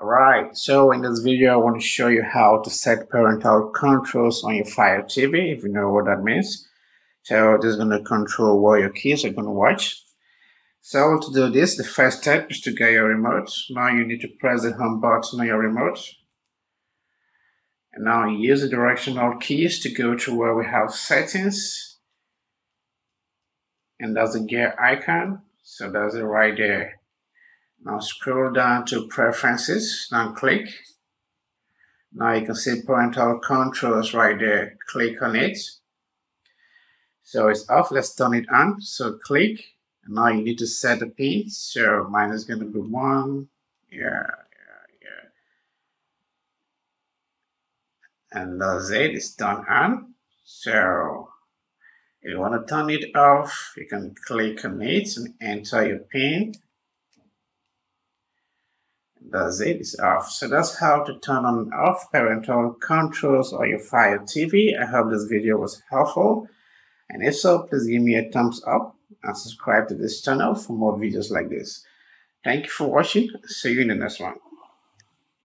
Alright, so in this video I want to show you how to set parental controls on your Fire TV, if you know what that means. So this is going to control what your kids are going to watch. So to do this, the first step is to get your remote. Now you need to press the home button on your remote. And now use the directional keys to go to where we have settings. And that's the gear icon. So that's it right there. Now scroll down to preferences, now click. Now you can see parental controls right there. Click on it. So it's off, let's turn it on. So click, and now you need to set the pin. So mine is gonna be one, yeah, yeah, yeah. And that's it, it's done on. So if you wanna turn it off, you can click on it and enter your pin that's it, it's off. So that's how to turn on off parental controls on your Fire TV. I hope this video was helpful. And if so, please give me a thumbs up and subscribe to this channel for more videos like this. Thank you for watching. See you in the next one.